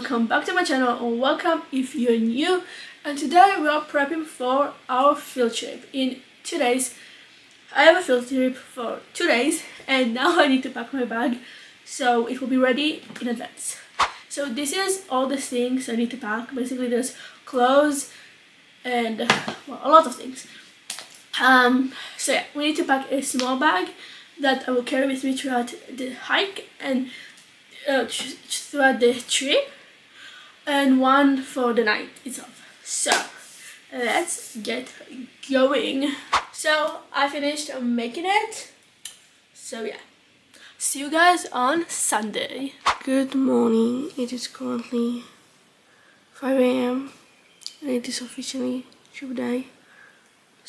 welcome back to my channel or welcome if you're new. And today we are prepping for our field trip. In two days I have a field trip for two days and now I need to pack my bag so it will be ready in advance. So this is all the things I need to pack. Basically there's clothes and well, a lot of things. Um, so yeah we need to pack a small bag that I will carry with me throughout the hike and uh, throughout the trip and one for the night itself. So let's get going. So I finished making it. So yeah, see you guys on Sunday. Good morning. It is currently 5 a.m. and it is officially trip day.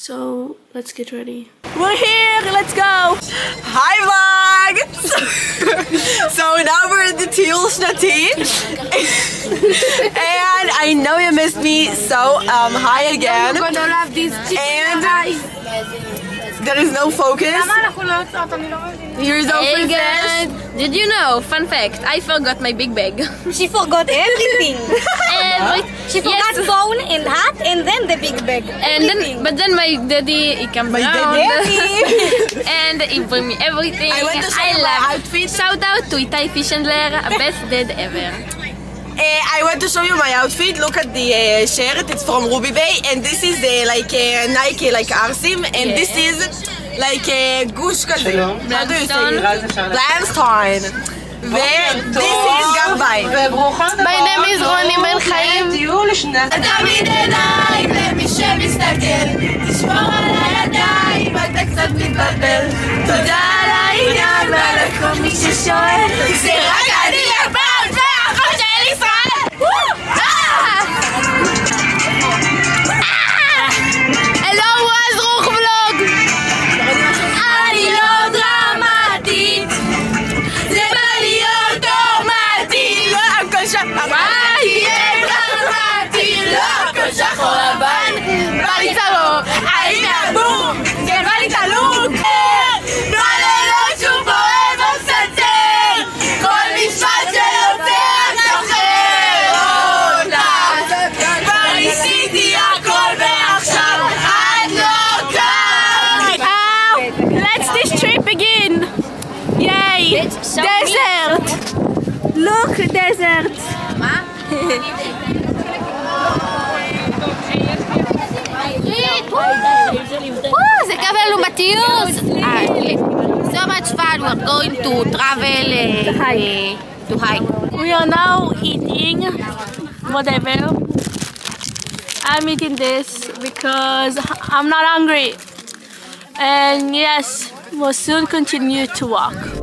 So let's get ready. We're here, let's go! Hi vlog! so now we're at the Teal Snati. and I know you missed me, so um, hi again. And there is no focus. Here's no Hey focus. guys, did you know? Fun fact, I forgot my big bag. She forgot everything. Every, She forgot yes. phone and hat and then the big bag. And then, but then my daddy, he comes My around daddy. and he bring me everything. I want to show you my love. outfit. Shout out to Itai Fischendler, best dad ever. Uh, I want to show you my outfit. Look at the uh, shirt. It's from Ruby Bay, and this is the like uh, Nike like Arsim, and Yeah. this is like a גוש כזה. How do you say it? Blamstone. Blamstein. ו-this is גרביי. My name is רוני בן חיים. תמיד עיניים למי שמסתכל, תשמור על הידיים, אתה קצת מתבלבל. תודה על העניין ועל כל מי ששואל, זה רק אני It's desert. Look, desert. Oh, ah, so much fun. We're going to travel uh, hike. to hike. We are now eating whatever. I'm eating this because I'm not hungry. And yes, we'll soon continue to walk.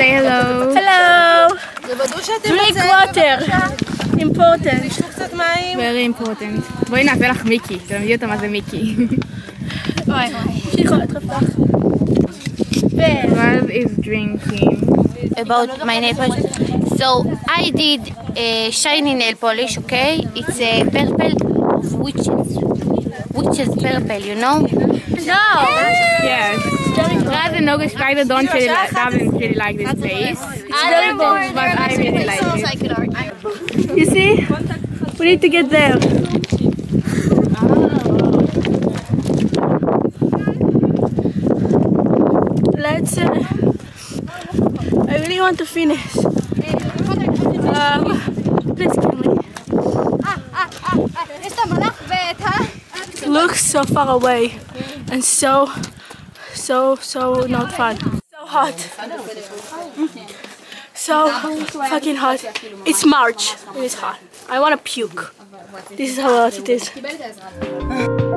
say hello. Hello. תוודאו שאתם Drink water. Important. תשתו קצת מים. very important. בואי נעשה לך מיקי, תלמדי אותה מה זה מיקי. שהיא יכולה לטרפח. Raz is drinking. about my nail polish. So I did a shiny nail polish, okay? It's a purple of witches. Witches purple, you know? No. Yes. And Noga Spider don't really like, doesn't really like this place. very boring. But I really like it. You see? We need to get there. Let's. Uh, I really want to finish. Um, please kill me. Looks so far away and so, so, so not fun. So hot. So fucking hot. It's March. It is hot. I want to puke. This is how hot it is.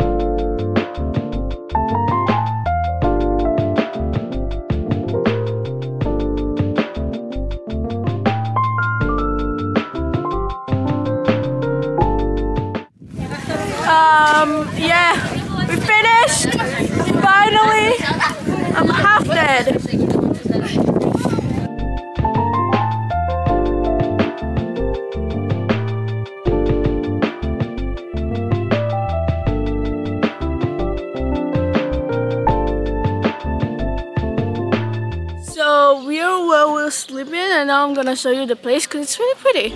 And now I'm gonna show you the place because it's really pretty.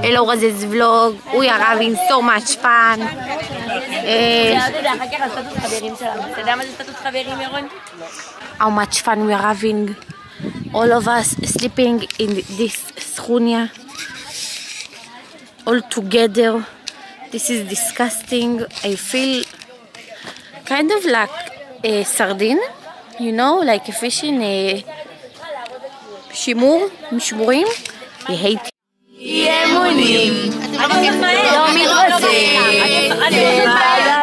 Hello Raz's vlog, we are having so much fun. Uh, how much fun we are having. All of us sleeping in this schunia. All together. This is disgusting. I feel kind of like a sardine, you know, like a fish in a שימור, משמורים. I hate אי אמונים, לא מתרצים,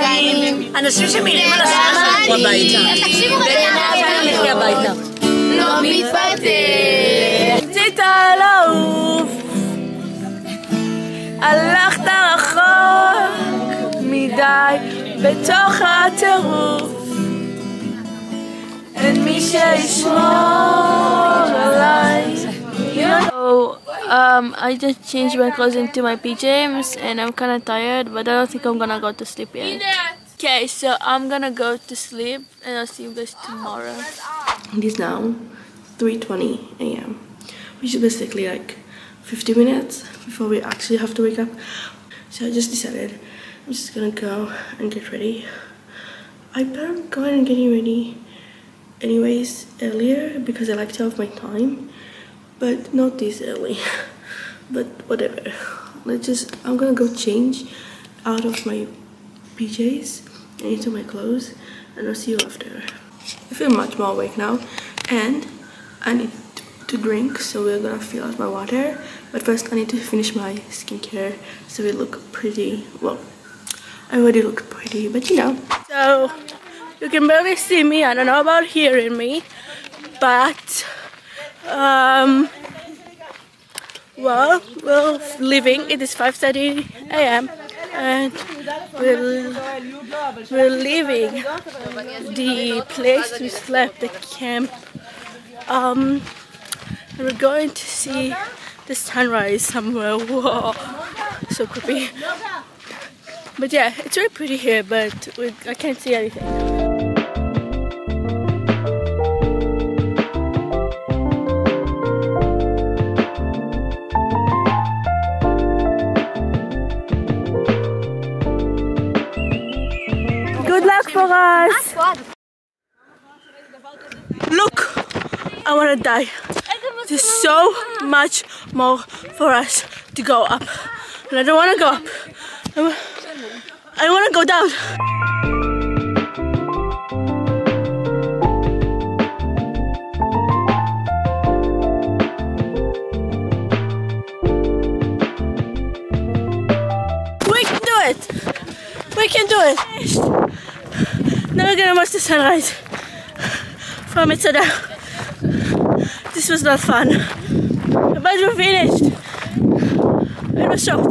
בעלים, אנשים שמעירים על השעה ילכו הביתה. בעיניי ילכו הביתה. לא מתפטר. רחוק מדי בתוך הטירוף. אין מי שישמור עליי. So, um, I just changed my clothes into my PJs and I'm kind of tired, but I don't think I'm gonna go to sleep yet. Okay, so I'm gonna go to sleep and I'll see you guys tomorrow. It is now 3.20 a.m. Which is basically like 50 minutes before we actually have to wake up. So I just decided I'm just gonna go and get ready. I better go and getting ready anyways earlier because I like to have my time but not this early but whatever. Let's just I'm gonna go change out of my PJs and into my clothes and I'll see you after. I feel much more awake now and I need to drink so we're gonna fill out my water. But first I need to finish my skincare so we look pretty well I already look pretty but you know. So you can barely see me. I don't know about hearing me but um well we're leaving. It is 5:30 a.m and we're, we're leaving the place we slept the camp. Um and we're going to see the sunrise somewhere. Whoa so creepy but yeah it's very pretty here but I can't see anything Good luck for us. Look, I want to die. There's so much more for us to go up. And I don't want to go up. I want to go down. We can do it. We can do it. Now we're gonna watch the sunrise from Itzada. This was not fun. But we finished. It was short,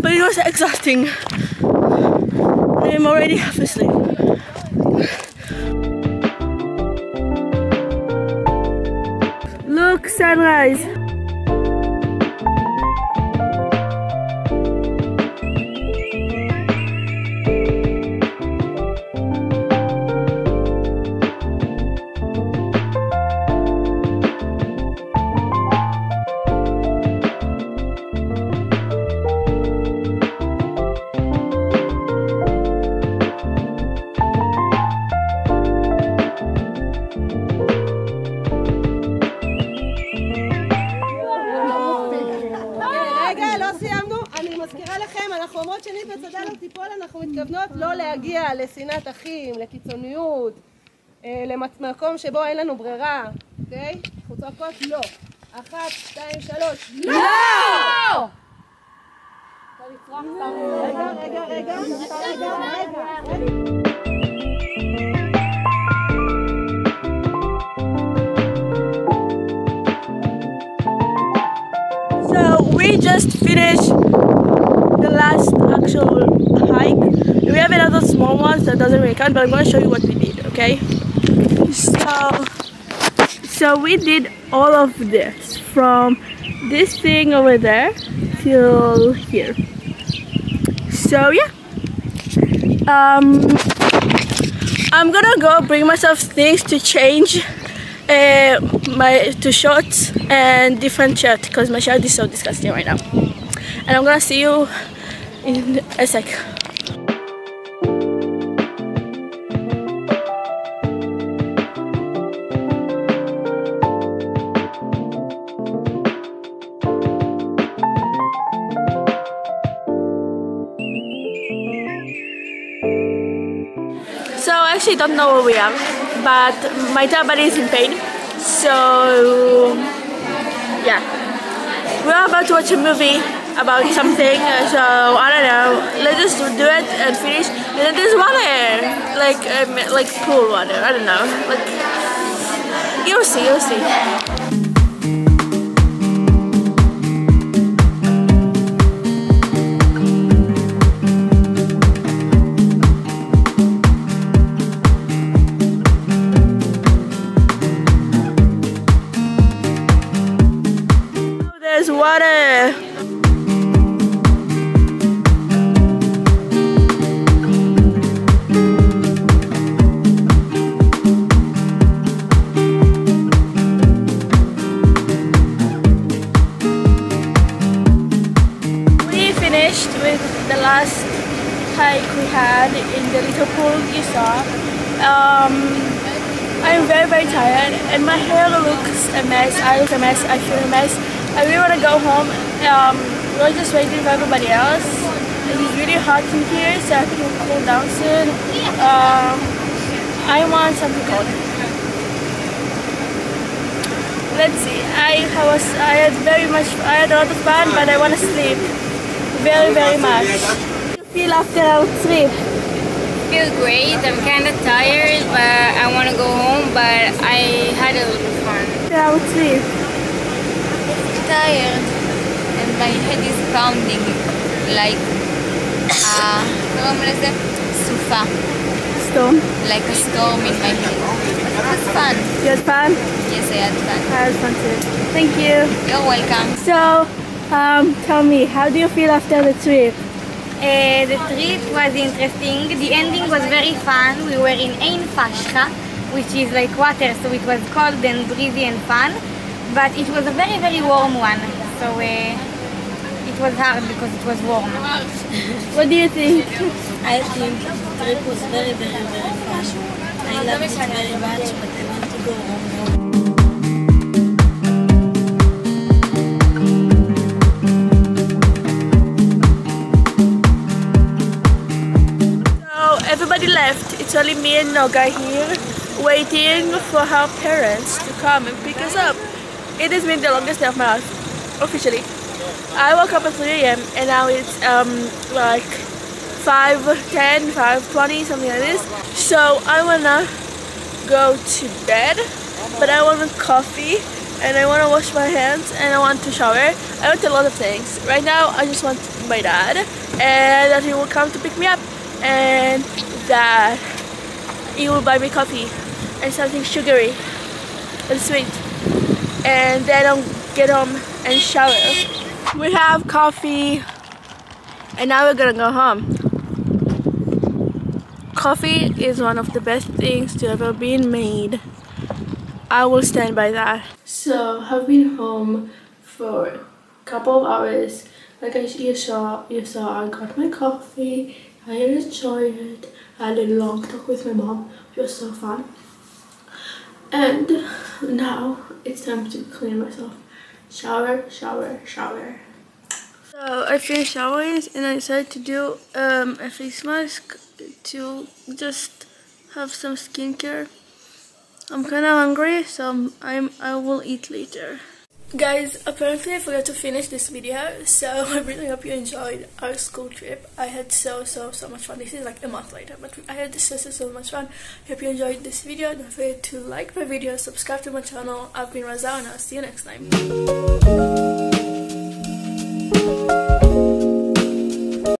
but it was exhausting. I'm already half asleep. Look, sunrise. מתכוונות לא להגיע לשנאת אחים, לקיצוניות, אה, למקום שבו אין לנו ברירה, אוקיי? אנחנו צועקות לא. אחת, שתיים, שלוש, לא! רגע, רגע, רגע, רגע, רגע. So it doesn't really count, but I'm going to show you what we did, okay? So, so we did all of this from this thing over there till here. So yeah. Um, I'm gonna go bring myself things to change uh, my to shorts and different shirt because my shirt is so disgusting right now. And I'm gonna see you in a sec. Actually don't know where we are, but my dad is in pain. So yeah, we're about to watch a movie about something. So I don't know. Let's just do it and finish. And then there's water, like um, like pool water. I don't know. Like you'll see, you'll see. Finished with the last hike we had in the little pool you saw. Um, I'm very very tired and my hair looks a mess. I look a mess. I feel a mess. I really want to go home. Um, we're just waiting for everybody else. It's really hot in here, so I think it'll cool down soon. Um, I want something cold. Let's see. I, I was I had very much I had a lot of fun, but I want to sleep very, very much. How feel after our trip? feel great. I'm kind of tired, but I want to go home, but I had a little fun. After our trip? I'm tired, and my head is pounding like uh, a. Storm? Like a storm in my head. It was fun. You had fun? Yes, I had fun. I had fun too. Thank you. You're welcome. So, um, tell me, how do you feel after the trip? Uh, the trip was interesting. The ending was very fun. We were in Ein Fashcha, which is like water, so it was cold and breezy and fun. But it was a very, very warm one. So uh, it was hard because it was warm. What do you think? I think the trip was very, very, very fun. I loved it very much, but me and Noga here, waiting for her parents to come and pick us up. It has been the longest day of my life, officially. I woke up at 3 a.m. and now it's um like 5.10, 5.20, something like this. So I wanna go to bed, but I want a coffee and I wanna wash my hands and I want to shower. I want a lot of things. Right now I just want my dad and that he will come to pick me up and that he will buy me coffee and something sugary and sweet and then I'll get home and shower. We have coffee and now we're gonna go home. Coffee is one of the best things to ever been made. I will stand by that. So I've been home for a couple of hours. Like I, you saw, you saw, I got my coffee. I enjoyed it. I had a long talk with my mom. It was so fun. And now it's time to clean myself. Shower, shower, shower. So I finished showering and I decided to do um, a face mask to just have some skincare. I'm kind of hungry, so I'm I will eat later. Guys, apparently I forgot to finish this video, so I really hope you enjoyed our school trip. I had so, so, so much fun. This is like a month later, but I had so, so, so much fun. Hope you enjoyed this video. Don't forget to like my video, subscribe to my channel. I've been Razal, and I'll see you next time.